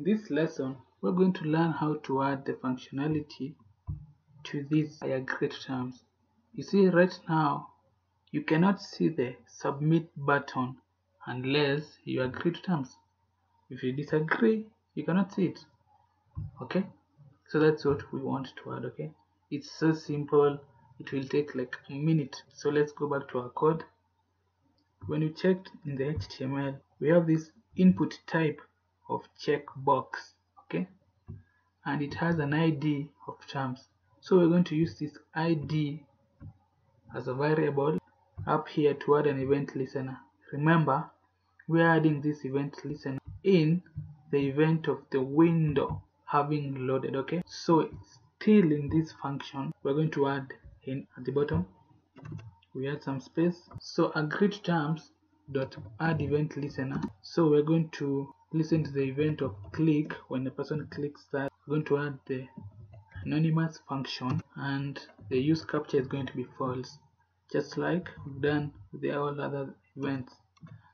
In this lesson, we're going to learn how to add the functionality to these agree terms. You see right now, you cannot see the submit button unless you agree to terms. If you disagree, you cannot see it. Okay? So that's what we want to add, okay? It's so simple, it will take like a minute. So let's go back to our code. When you checked in the HTML, we have this input type of checkbox, okay? And it has an ID of terms. So we're going to use this ID as a variable up here to add an event listener. Remember, we're adding this event listener in the event of the window having loaded, okay? So still in this function, we're going to add in at the bottom, we add some space. So agreed terms dot add event listener. So we're going to listen to the event of click. When the person clicks that. We're going to add the anonymous function and the use capture is going to be false. Just like we've done with the all other events.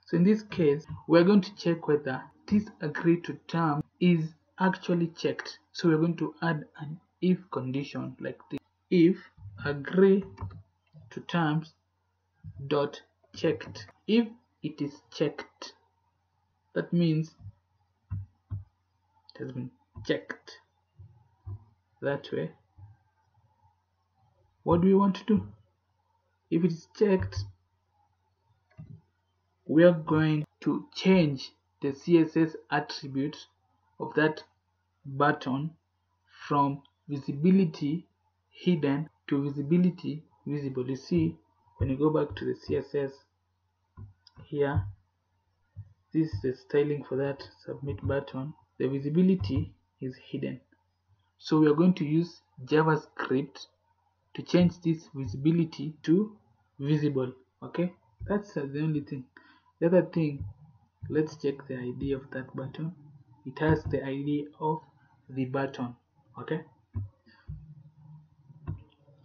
So in this case we're going to check whether this agree to term is actually checked. So we're going to add an if condition like this. If agree to terms dot checked. If it is checked that means it has been checked that way. What do we want to do? If it is checked we are going to change the css attribute of that button from visibility hidden to visibility visible. You see when you go back to the css here this is the styling for that submit button the visibility is hidden. So we are going to use javascript to change this visibility to visible okay? That's the only thing. The other thing let's check the id of that button. It has the id of the button okay?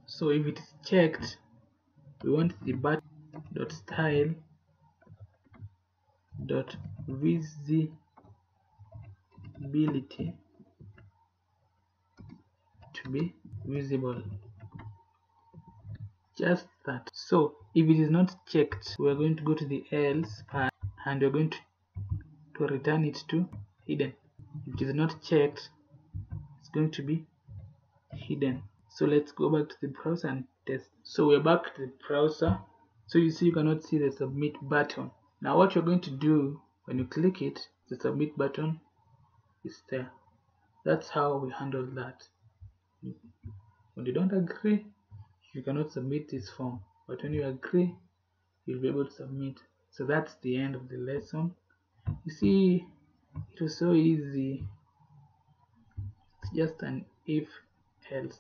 So if it is checked we want the button dot style dot visibility to be visible. Just that. So if it is not checked we are going to go to the else part and we're going to, to return it to hidden. If it is not checked it's going to be hidden. So let's go back to the browser and test. So we're back to the browser. So you see you cannot see the submit button. Now what you're going to do when you click it the submit button is there. That's how we handle that. When you don't agree you cannot submit this form. But when you agree you'll be able to submit. So that's the end of the lesson. You see it was so easy. It's just an if else.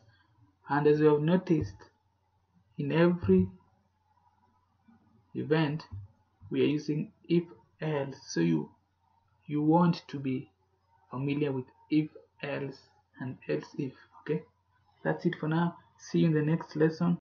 And as you have noticed in every event we are using if else. So you you want to be familiar with if else and else if okay? That's it for now. See you in the next lesson